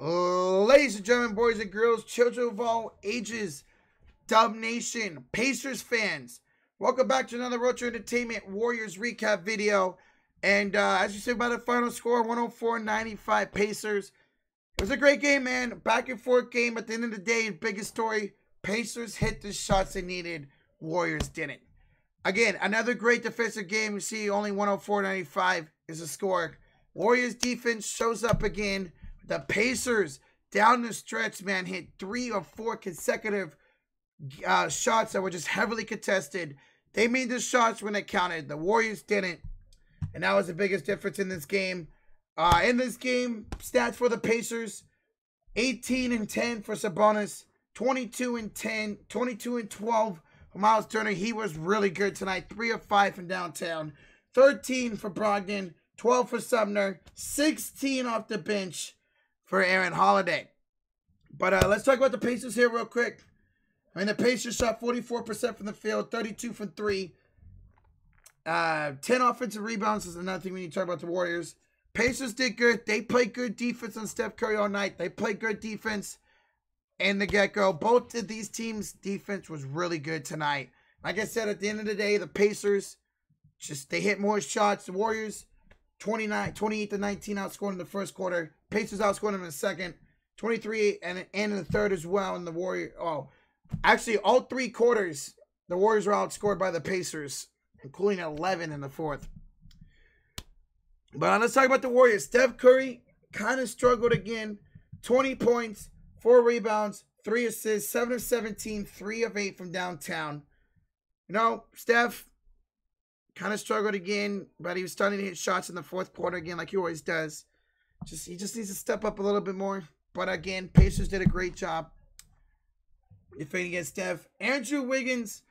Ladies and gentlemen, boys and girls, children of all ages, Dub Nation, Pacers fans, welcome back to another Rocha Entertainment Warriors recap video. And uh, as you said by the final score, 104-95 Pacers. It was a great game, man. Back and forth game. At the end of the day, biggest story, Pacers hit the shots they needed. Warriors didn't. Again, another great defensive game. You see only 104-95 is the score. Warriors defense shows up again. The Pacers down the stretch, man, hit three or four consecutive uh, shots that were just heavily contested. They made the shots when it counted. The Warriors didn't. And that was the biggest difference in this game. Uh, in this game, stats for the Pacers 18 and 10 for Sabonis, 22 and 10, 22 and 12 for Miles Turner. He was really good tonight. 3 of 5 from downtown, 13 for Brogdon, 12 for Sumner, 16 off the bench for Aaron Holiday. But uh, let's talk about the Pacers here real quick. I mean, the Pacers shot 44% from the field, 32 from three. Uh, 10 offensive rebounds is another thing we need to talk about the Warriors. Pacers did good. They played good defense on Steph Curry all night. They played good defense in the get-go. Both of these teams' defense was really good tonight. Like I said, at the end of the day, the Pacers just they hit more shots. The Warriors 29, 28 to 19 outscored in the first quarter. Pacers outscored them in the second. 23 and, and in the third as well. And the Warrior, oh, actually, all three quarters, the Warriors were outscored by the Pacers, including 11 in the fourth. But uh, let's talk about the Warriors. Steph Curry kind of struggled again. 20 points, 4 rebounds, 3 assists, 7 of 17, 3 of 8 from downtown. You know, Steph, Kind of struggled again, but he was starting to hit shots in the fourth quarter again, like he always does. Just he just needs to step up a little bit more. But again, Pacers did a great job defending against Steph. Andrew Wiggins,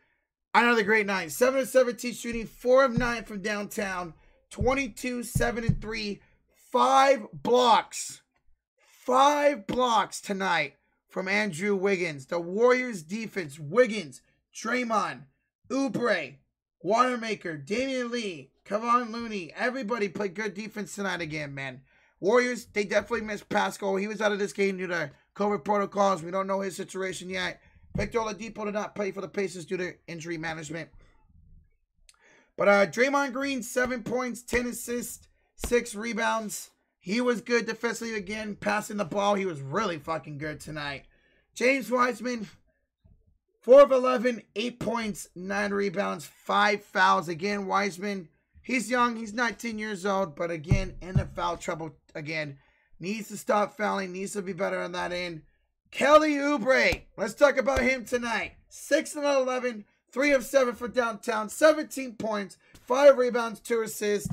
another great night. 7 of 17 shooting, 4 of 9 from downtown, 22, 7 and 3, 5 blocks. 5 blocks tonight from Andrew Wiggins. The Warriors defense, Wiggins, Draymond, Oubre, Wanamaker, Damion Lee, Kevon Looney, everybody played good defense tonight again, man. Warriors, they definitely missed Paschall. He was out of this game due to COVID protocols. We don't know his situation yet. Victor Oladipo did not play for the Pacers due to injury management. But uh, Draymond Green, seven points, 10 assists, six rebounds. He was good defensively again, passing the ball. He was really fucking good tonight. James Wiseman, 4 of 11, 8 points, 9 rebounds, 5 fouls. Again, Wiseman, he's young, he's 19 years old, but again, in the foul trouble again. Needs to stop fouling, needs to be better on that end. Kelly Oubre, let's talk about him tonight. 6 and 11, 3 of 7 for downtown, 17 points, 5 rebounds, 2 assists.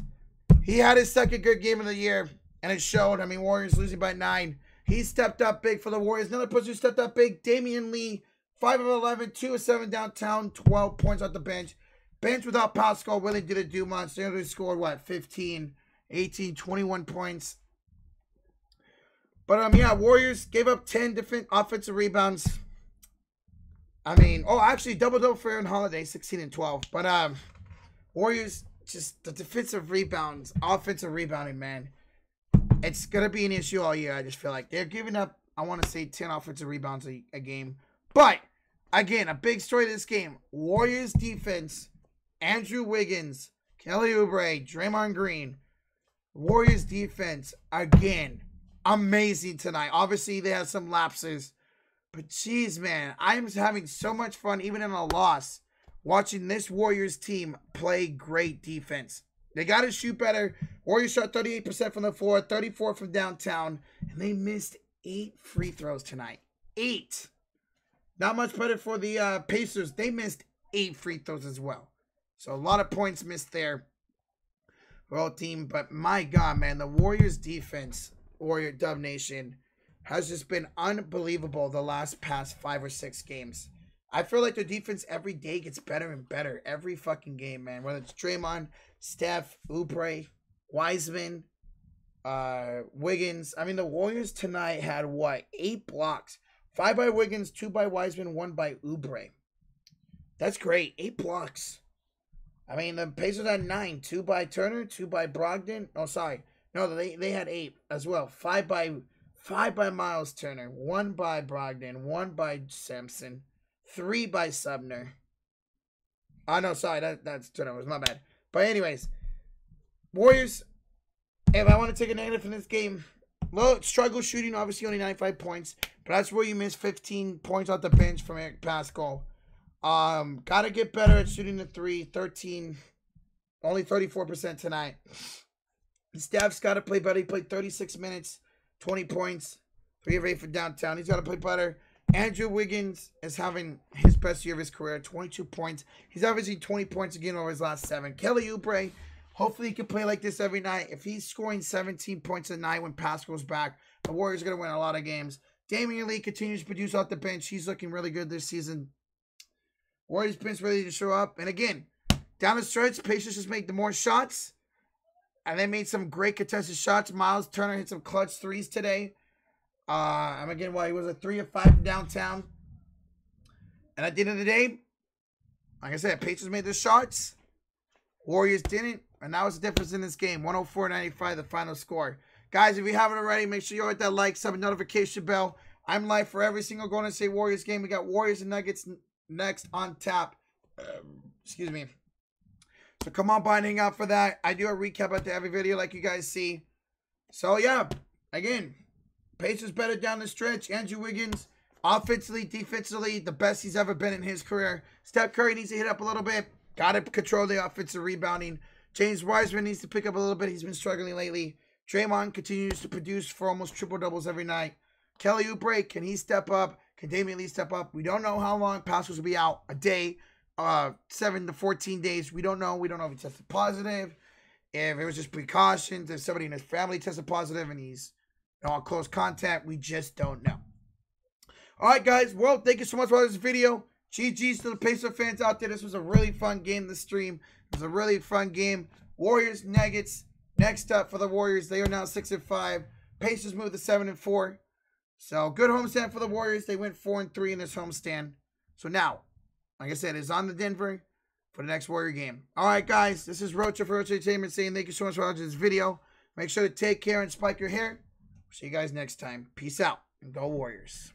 He had his second good game of the year, and it showed. I mean, Warriors losing by 9. He stepped up big for the Warriors. Another person who stepped up big, Damion Lee, 5 of 11, 2 of 7 downtown, 12 points off the bench. Bench without Paschall really do much. They only scored, what, 15, 18, 21 points. But, um, yeah, Warriors gave up 10 different offensive rebounds. I mean, oh, actually, double-double for Aaron Holiday, 16 and 12. But, um, Warriors, just the defensive rebounds, offensive rebounding, man. It's going to be an issue all year, I just feel like. They're giving up, I want to say, 10 offensive rebounds a, a game. But again, a big story of this game: Warriors defense, Andrew Wiggins, Kelly Oubre, Draymond Green. Warriors defense again, amazing tonight. Obviously, they have some lapses, but geez, man, I'm having so much fun, even in a loss, watching this Warriors team play great defense. They got to shoot better. Warriors shot 38% from the floor, 34 from downtown, and they missed eight free throws tonight. Eight. Not much better for the uh, Pacers. They missed eight free throws as well. So a lot of points missed there for all team. But my God, man, the Warriors defense, Warrior Dub Nation, has just been unbelievable the last past five or six games. I feel like the defense every day gets better and better. Every fucking game, man. Whether it's Draymond, Steph, Oubre, Wiseman, uh, Wiggins. I mean, the Warriors tonight had what? Eight blocks. Five by Wiggins, two by Wiseman, one by Oubre. That's great. Eight blocks. I mean, the Pacers had nine. Two by Turner, two by Brogdon. Oh, sorry. No, they, they had eight as well. Five by five by Miles Turner, one by Brogdon, one by Sampson, three by Sumner. Oh ah, no, sorry, that that's turnovers. My bad. But anyways, Warriors. If I want to take a negative in this game, well, struggle shooting. Obviously, only 95 points, but that's where you miss 15 points off the bench from Eric Paschall. Um, gotta get better at shooting the three. 13, only 34% tonight. Steph's got to play better. He played 36 minutes, 20 points, three of eight for downtown. He's got to play better. Andrew Wiggins is having his best year of his career, 22 points. He's averaging 20 points again over his last seven. Kelly Oubre, hopefully he can play like this every night. If he's scoring 17 points a night when Paschall's back, the Warriors are going to win a lot of games. Damion Lee continues to produce off the bench. He's looking really good this season. Warriors bench ready to show up. And again, down the stretch, Pacers just make the more shots. And they made some great contested shots. Miles Turner hit some clutch threes today. Uh, I'm again, well, he was a three of five downtown. And at the end of the day, like I said, Pacers made the shots. Warriors didn't. And that was the difference in this game. 104-95, the final score. Guys, if you haven't already, make sure you hit that like, sub, notification bell. I'm live for every single Golden State Warriors game. We got Warriors and Nuggets next on tap. Um, excuse me. So come on by and hang out for that. I do a recap after every video like you guys see. So yeah, again, Pacers better down the stretch. Andrew Wiggins, offensively, defensively, the best he's ever been in his career. Steph Curry needs to hit up a little bit. Got to control the offensive rebounding. James Wiseman needs to pick up a little bit. He's been struggling lately. Draymond continues to produce for almost triple doubles every night. Kelly Oubre, can he step up? Can Damion Lee step up? We don't know how long Paschall's will be out. A day, uh, seven to 14 days. We don't know. We don't know if he tested positive, if it was just precautions, if somebody in his family tested positive and he's know, on close contact. We just don't know. All right, guys. Well, thank you so much for watching this video. GG's to the Pacer fans out there. This was a really fun game to stream. It was a really fun game. Warriors, Nuggets. Next up for the Warriors, they are now six and five. Pacers move to seven and four. So good homestand for the Warriors. They went four and three in this homestand. So now, like I said, it's on the Denver for the next Warrior game. All right, guys. This is Rocha for Rocha Entertainment saying thank you so much for watching this video. Make sure to take care and spike your hair. See you guys next time. Peace out and go Warriors.